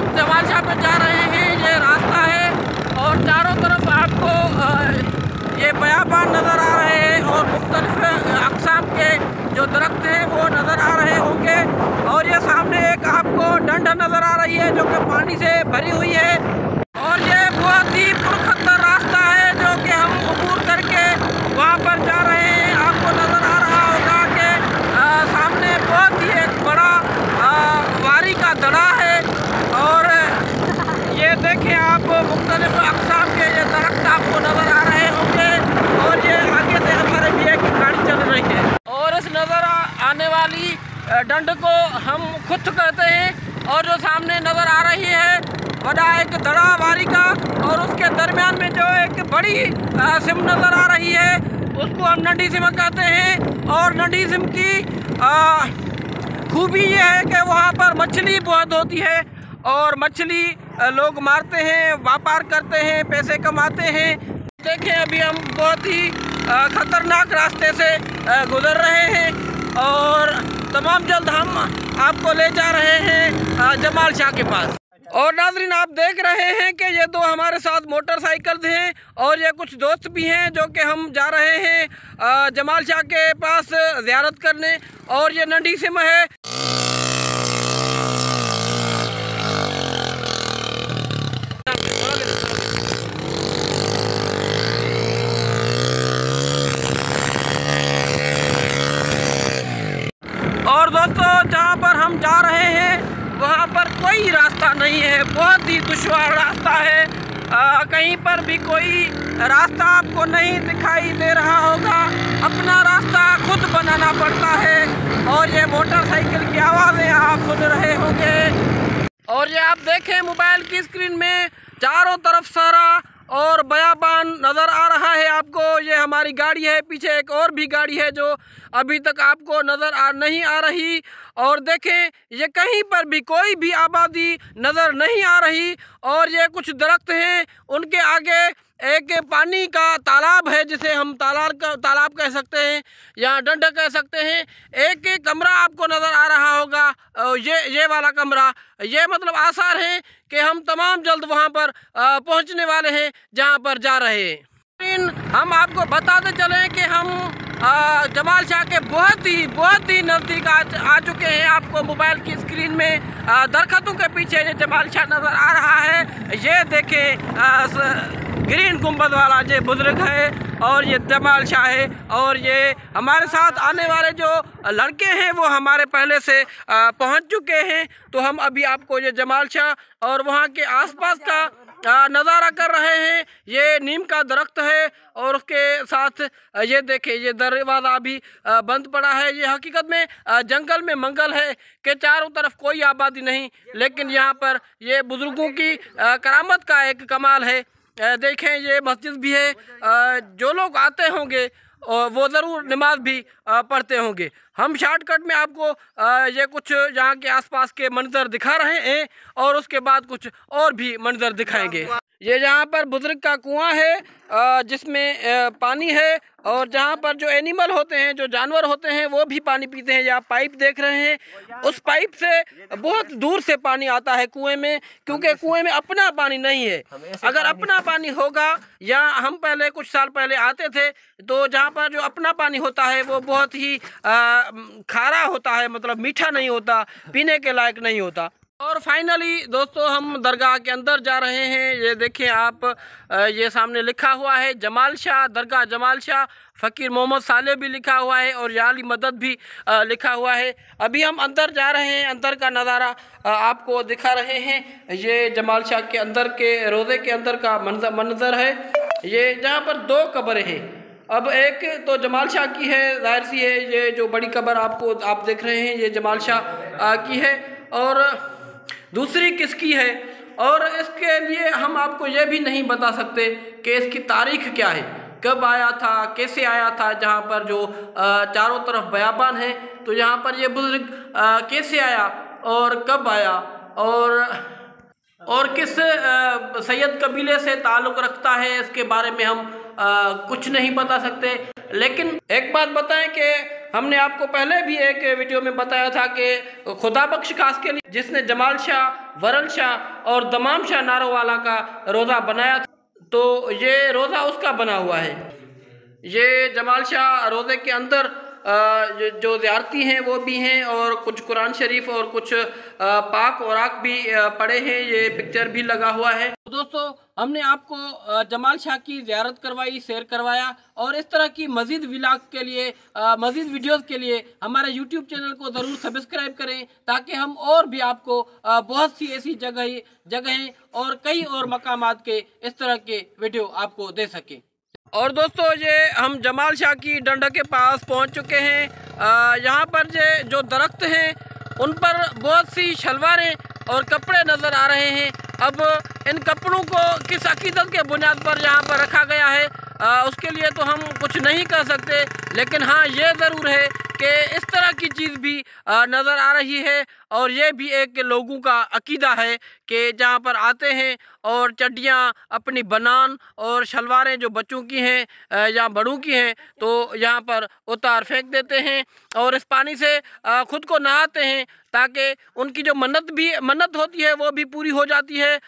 हम देवाल शाह पर जा रहे हैं? ये रास्ता है और चारों तरफ़ आपको ये बयाबान नज़र आ रहे हैं और मुख्तलिफ़ अकसाम के जो दरख्त हैं वो नज़र आ रहे होंगे। और ये सामने एक आपको डंड नज़र आ रही है जो कि पानी से भरी हुई है और ये बहुत ही पुरखतर रास्ता है जो कि हम अबूर करके वहाँ पर जा रहे हैं आपको नज़र आ रहा होगा कि अ, सामने बहुत ही एक बड़ा अ, वारी का दड़ा है और ये देखें आप मुख्तलिफ़ अकसाम के ये दरख्त आपको नज़र आ रहे होंगे और ये आगे से हमारे भी एक गाड़ी चल रही है और इस नज़र आ- आने वाली अ, डंड को हम खुद कहते हैं और जो सामने नज़र आ रही है बड़ा एक दड़ा वारी का और उसके दरमियान में जो एक बड़ी सिम नज़र आ रही है, उसको हम नंडी सिम कहते हैं और नंडी सिम की खूबी ये है कि वहाँ पर मछली बहुत होती है और मछली लोग मारते हैं, व्यापार करते हैं, पैसे कमाते हैं। देखें, अभी हम बहुत ही ख़तरनाक रास्ते से गुजर रहे हैं और तमाम जल्द हम आपको ले जा रहे हैं जमाल शाह के पास। और नाजरीन, आप देख रहे हैं कि ये दो हमारे साथ मोटरसाइकिल हैं और ये कुछ दोस्त भी हैं जो कि हम जा रहे हैं जमाल शाह के पास ज़्यारत करने और ये नंडी सिम है और दोस्तों जहाँ पर हम जा रहे हैं वहाँ पर कोई रास्ता नहीं है बहुत ही दुश्वार रास्ता है। आ, कहीं पर भी कोई रास्ता आपको नहीं दिखाई दे रहा होगा। अपना रास्ता खुद बनाना पड़ता है। और ये मोटरसाइकिल की आवाज़ें आप सुन रहे होंगे। और ये आप देखें मोबाइल की स्क्रीन में चारों तरफ़ सारा और बयाबान नज़र आ रहा है आपको। ये हमारी गाड़ी है, पीछे एक और भी गाड़ी है जो अभी तक आपको नज़र आ नहीं आ रही। और देखें, ये कहीं पर भी कोई भी आबादी नज़र नहीं आ रही। और ये कुछ दरख्त हैं, उनके आगे एक पानी का तालाब है जिसे हम तालाब का तालाब कह सकते हैं या डंड कह सकते हैं। एक कमरा आपको नज़र आ रहा होगा ये ये वाला कमरा। ये मतलब आसार हैं कि हम तमाम जल्द वहाँ पर पहुँचने वाले हैं जहाँ पर जा रहे हैं। हम आपको बताते चलें कि हम जमाल शाह के बहुत ही बहुत ही नज़दीक आ, आ चुके हैं। आपको मोबाइल की स्क्रीन में दरख्तों के पीछे जमाल शाह नज़र आ रहा है। ये देखें ग्रीन गुंबद वाला ये बुज़ुर्ग है और ये जमाल शाह है और ये हमारे साथ आने वाले जो लड़के हैं वो हमारे पहले से पहुँच चुके हैं। तो हम अभी आपको ये जमाल शाह और वहाँ के आसपास का नज़ारा कर रहे हैं। ये नीम का दरख्त है और उसके साथ ये देखें, ये दरवाज़ा अभी बंद पड़ा है। ये हकीकत में जंगल में मंगल है कि चारों तरफ़ कोई आबादी नहीं, लेकिन यहाँ पर ये बुज़ुर्गों की करामत का एक कमाल है। देखें, ये मस्जिद भी है। जो लोग आते होंगे वो ज़रूर नमाज़ भी पढ़ते होंगे। हम शॉर्टकट में आपको ये कुछ यहाँ के आसपास के मंजर दिखा रहे हैं और उसके बाद कुछ और भी मंजर दिखाएँगे। ये जहाँ पर बुज़ुर्ग का कुआँ है जिसमें पानी है और जहाँ पर जो एनिमल होते हैं जो जानवर होते हैं वो भी पानी पीते हैं। यहाँ पाइप देख रहे हैं। उस पाइप से बहुत दूर से पानी आता है कुएँ में क्योंकि कुएँ में अपना पानी नहीं है। अगर अपना पानी होगा या हम पहले कुछ साल पहले आते थे तो जहाँ पर जो अपना पानी होता है वो बहुत ही आ, खारा होता है मतलब मीठा नहीं होता, पीने के लायक नहीं होता। और फाइनली दोस्तों, हम दरगाह के अंदर जा रहे हैं। ये देखें आप ये सामने लिखा हुआ है, जमाल शाह, दरगाह जमाल शाह, फ़कीर मोहम्मद साले भी लिखा हुआ है और याली मदद भी लिखा हुआ है। अभी हम अंदर जा रहे हैं, अंदर का नज़ारा आपको दिखा रहे हैं। ये जमाल शाह के अंदर के, रोज़े के अंदर का मंजर है। ये जहाँ पर दो कब्रें हैं। अब एक तो जमाल शाह की है, ज़ाहिर सी है, ये जो बड़ी कब्र आपको आप देख रहे हैं, ये जमाल शाह की है। और दूसरी किसकी है? और इसके लिए हम आपको ये भी नहीं बता सकते कि इसकी तारीख क्या है। कब आया था, कैसे आया था, जहाँ पर जो चारों तरफ़ बयाबान है तो यहाँ पर ये बुज़ुर्ग कैसे आया और कब आया? और और किस सैयद कबीले से ताल्लुक़ रखता है, इसके बारे में हम अ, कुछ नहीं बता सकते। लेकिन एक बात बताएँ कि हमने आपको पहले भी एक वीडियो में बताया था कि खुदा बख्श खास के लिए जिसने जमाल शाह वरल शाह और दमाम शाह नारोवाला का रोज़ा बनाया था तो ये रोज़ा उसका बना हुआ है। ये जमाल शाह रोज़े के अंदर जो ज़्यारती हैं, वो भी हैं और कुछ कुरान शरीफ और कुछ पाक और आक भी पड़े हैं, ये पिक्चर भी लगा हुआ है। तो दोस्तों, हमने आपको जमाल शाह की ज़्यारत करवाई शेयर करवाया और इस तरह की मज़ीद विलाग के लिए मज़ीद वीडियोस के लिए हमारे यूट्यूब चैनल को ज़रूर सब्सक्राइब करें ताकि हम और भी आपको बहुत सी ऐसी जगह, जगहें और कई और मकाम के इस तरह के वीडियो आपको दे सकें। और दोस्तों ये हम जमाल शाह की डंडा के पास पहुँच चुके हैं। यहाँ पर जे जो दरख्त हैं उन पर बहुत सी शलवारें और कपड़े नज़र आ रहे हैं। अब इन कपड़ों को किस अकीदत के बुनियाद पर यहाँ पर रखा गया है? आ, उसके लिए तो हम कुछ नहीं कह सकते लेकिन हाँ ये ज़रूर है कि इस तरह की चीज़ भी नज़र आ रही है और ये भी एक लोगों का अकीदा है कि जहाँ पर आते हैं और चड्डियाँ अपनी बनान और शलवारें जो बच्चों की हैं या बड़ों की हैं तो यहाँ पर उतार फेंक देते हैं और इस पानी से ख़ुद को नहाते हैं ताकि उनकी जो मन्नत भी, मन्नत होती है वो भी पूरी हो जाती है।